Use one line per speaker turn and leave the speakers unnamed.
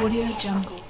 Audio Jungle.